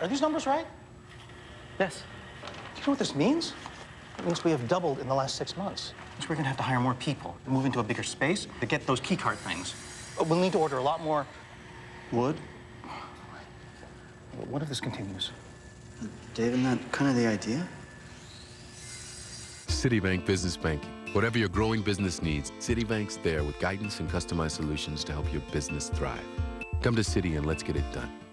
Are these numbers right? Yes. Do you know what this means? It means we have doubled in the last six months. So we're gonna have to hire more people, move into a bigger space to get those key card things. Uh, we'll need to order a lot more wood. What if this continues? David, isn't that kind of the idea? Citibank Business Banking. Whatever your growing business needs, Citibank's there with guidance and customized solutions to help your business thrive. Come to Citi and let's get it done.